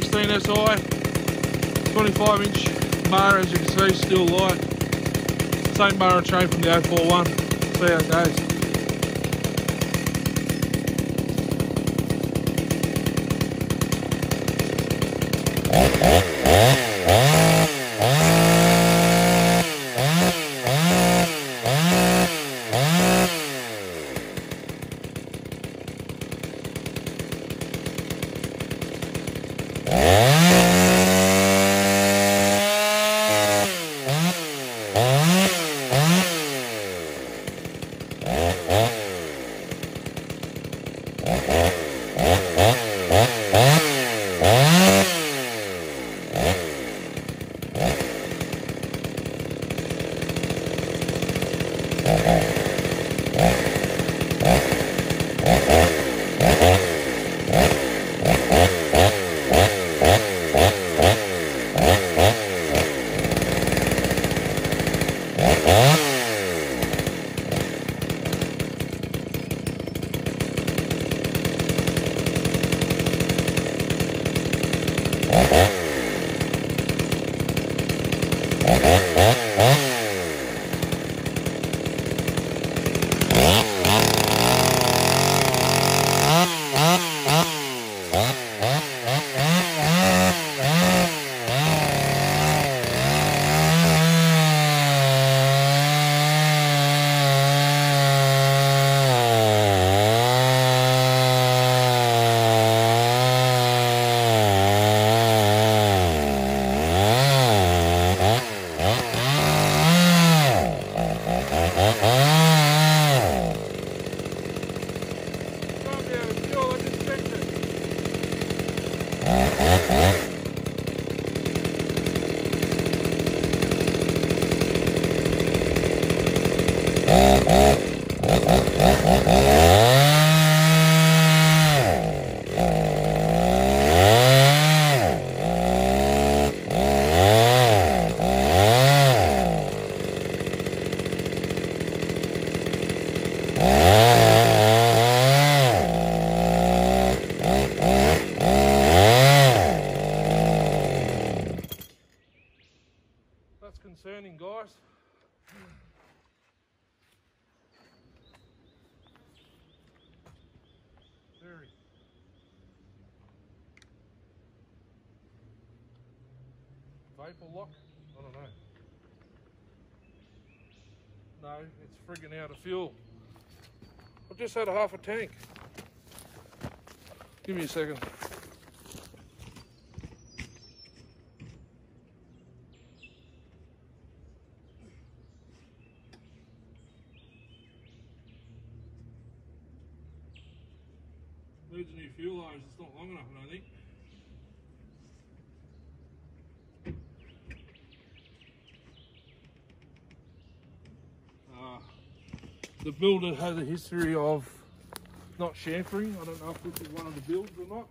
16 SI, 25 inch bar as you can see, Stihl lite. Same Mara chain from the 041. See how it goes. Vapor lock? I don't know. No, it's frigging out of fuel. I've just had a half a tank. Give me a second. Needs a new fuel hose, it's not long enough, I don't think. Uh, the builder has a history of not chamfering. I don't know if this is one of the builds or not.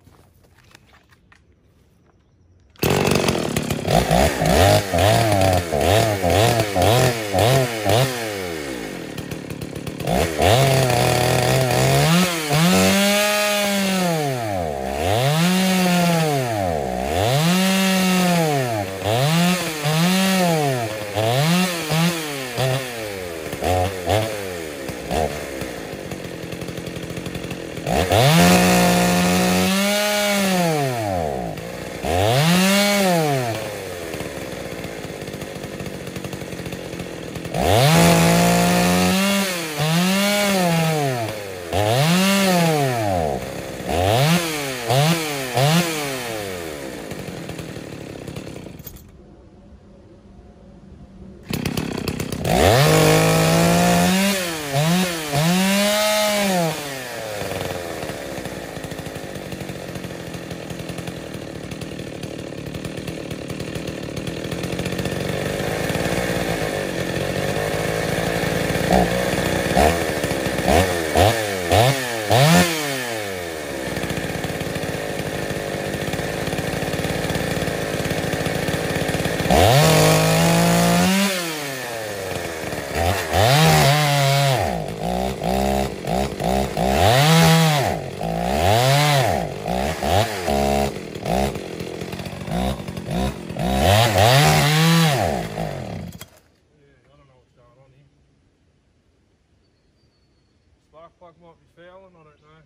spark plug might be fouling, I don't know.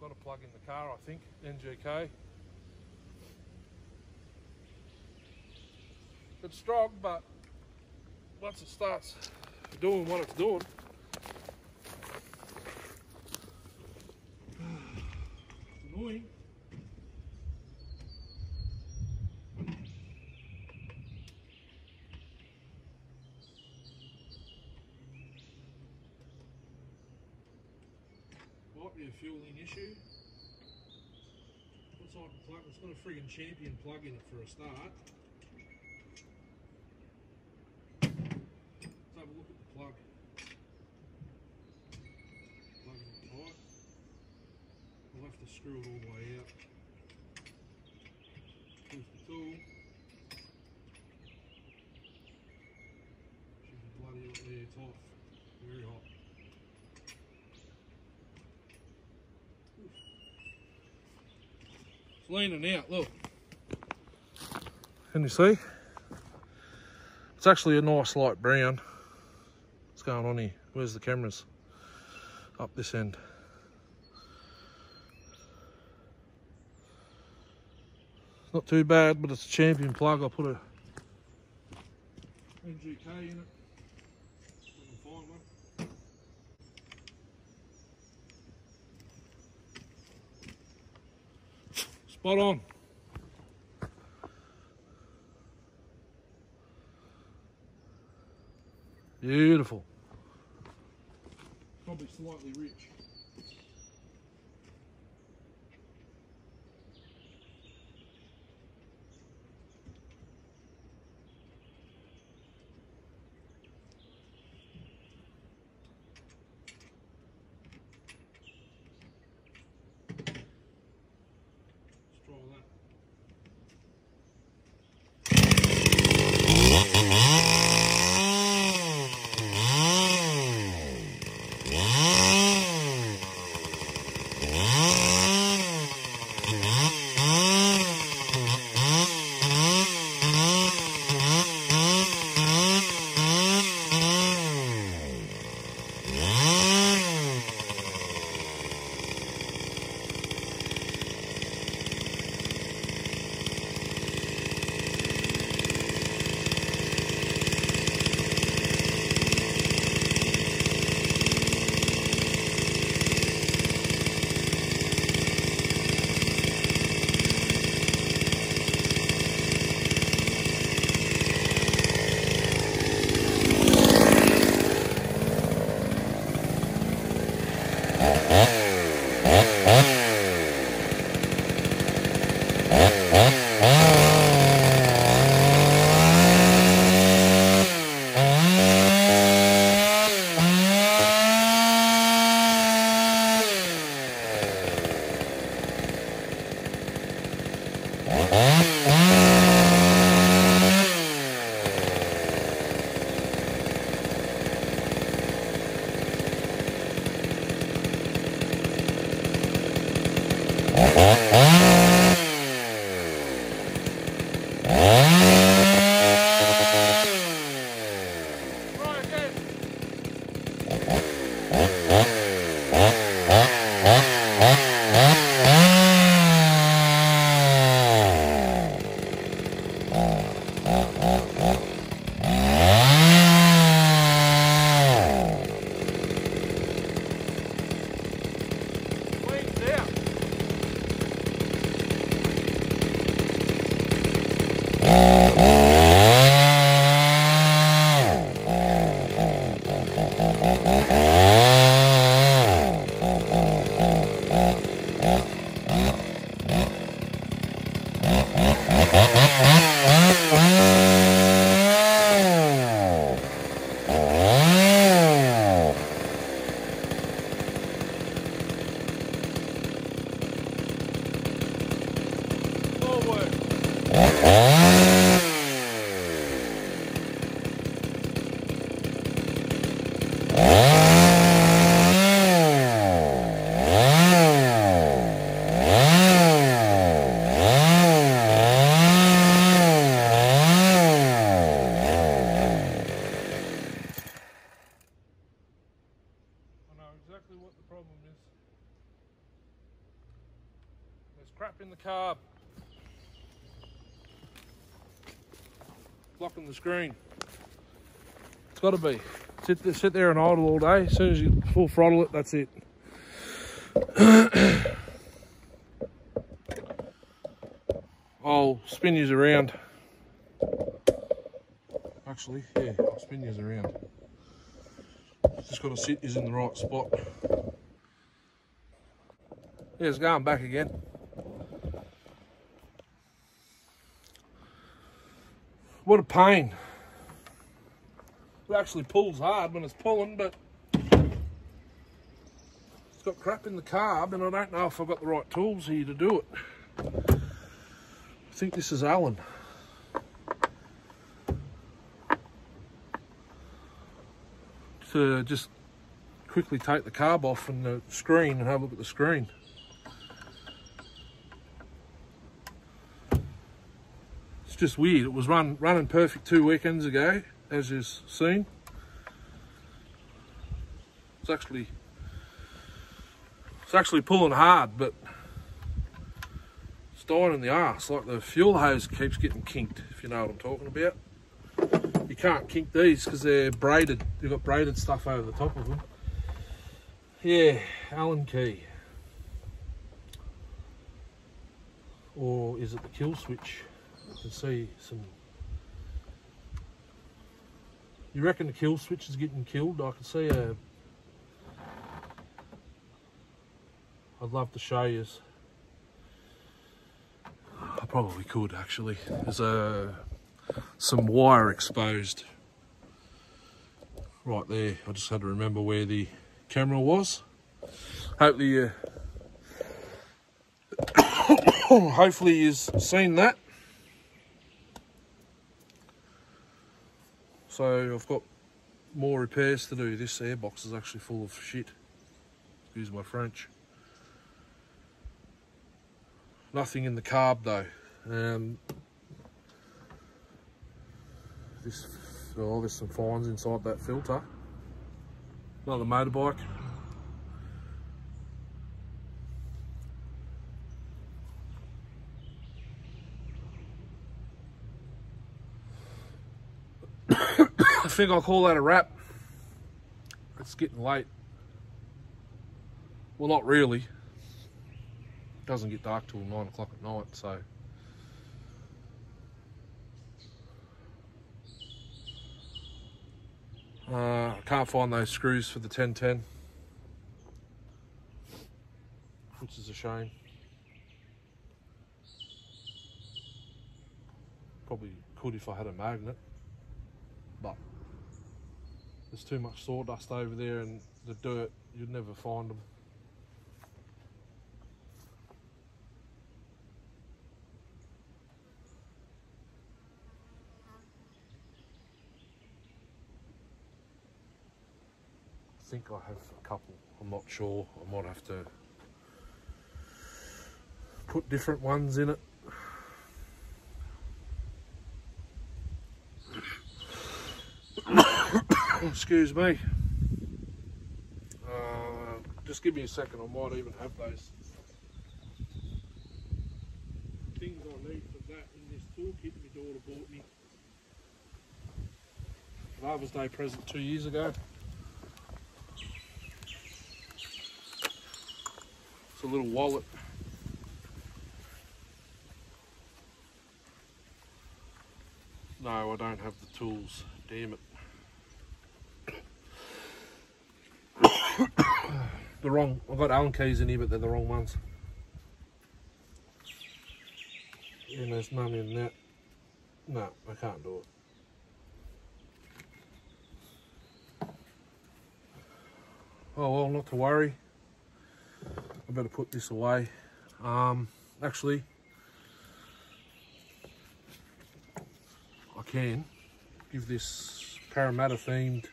Got a plug in the car, I think, NGK. It's strong, but once it starts doing what it's doing, it's annoying. Be a fueling issue. What type of plug? It's got a friggin' champion plug in it for a start. Let's have a look at the plug. Plug it tight. We'll have to screw it all the way out. Here's the tool. Should be bloody hot there, it's hot. Very hot. It's leaning out, look. Can you see? It's actually a nice light brown. What's going on here? Where's the cameras? Up this end. Not too bad, but it's a champion plug. I'll put a NGK in it. If I can find one. Spot on. Beautiful. Probably slightly rich. Uh-huh. Screen. It's got to be. Sit there, sit there and idle all day. As soon as you full throttle it, that's it. I'll spin you around. Actually, yeah, I'll spin you around. Just got to sit is in the right spot. Yeah, it's going back again. What a pain. It actually pulls hard when it's pulling, but it's got crap in the carb and I don't know if I've got the right tools here to do it. I think this is Allen. To just quickly take the carb off and the screen and have a look at the screen. Just weird. It was run running perfect two weekends ago, as you've seen. It's actually it's actually pulling hard, but it's dying in the arse. Like the fuel hose keeps getting kinked, if you know what I'm talking about. You can't kink these because they're braided. They've got braided stuff over the top of them. Yeah, Allen key. Or is it the kill switch? You can see some... You reckon the kill switch is getting killed? I can see a... I'd love to show you. I probably could actually. There's a some wire exposed right there. I just had to remember where the camera was. Hopefully you hopefully you've seen that. So I've got more repairs to do. This airbox is actually full of shit. Excuse my French. Nothing in the carb though. Um, this, oh, there's some fines inside that filter. Another motorbike. I think I'll call that a wrap. It's getting late. Well, not really. It doesn't get dark till nine o'clock at night, so. Uh, I can't find those screws for the 1010, which is a shame. Probably could if I had a magnet, but there's too much sawdust over there and the dirt, you'd never find them. I think I have a couple. I'm not sure. I might have to put different ones in it. Excuse me. Uh, just give me a second. I might even have those things I need for that in this toolkit my daughter bought me. Father's Day present two years ago. It's a little wallet. No, I don't have the tools. Damn it. The wrong, I've got Allen keys in here, but they're the wrong ones. And there's none in that. No, I can't do it. Oh well, not to worry. I better put this away. Um, actually, I can give this Parramatta themed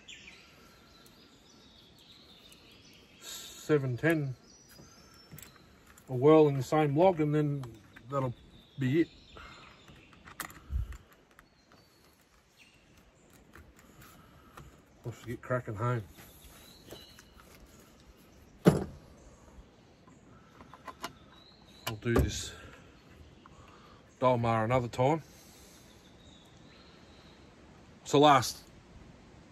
710 a whirl in the same log and then that'll be it. Let's get cracking home. I'll do this Dolmar another time. It's the last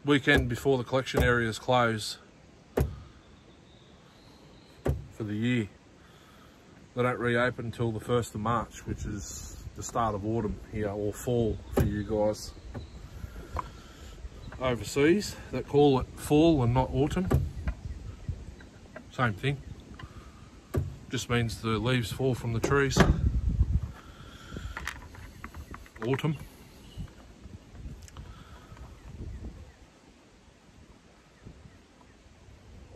weekend before the collection areas close the year. They don't reopen until the 1st of March, which is the start of autumn here, or fall for you guys overseas that call it fall and not autumn. Same thing. Just means the leaves fall from the trees. Autumn.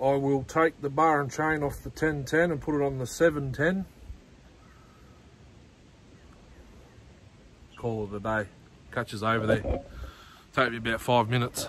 I will take the bar and chain off the 1010 and put it on the 710. Call of the day. Catches over there. Take me about five minutes.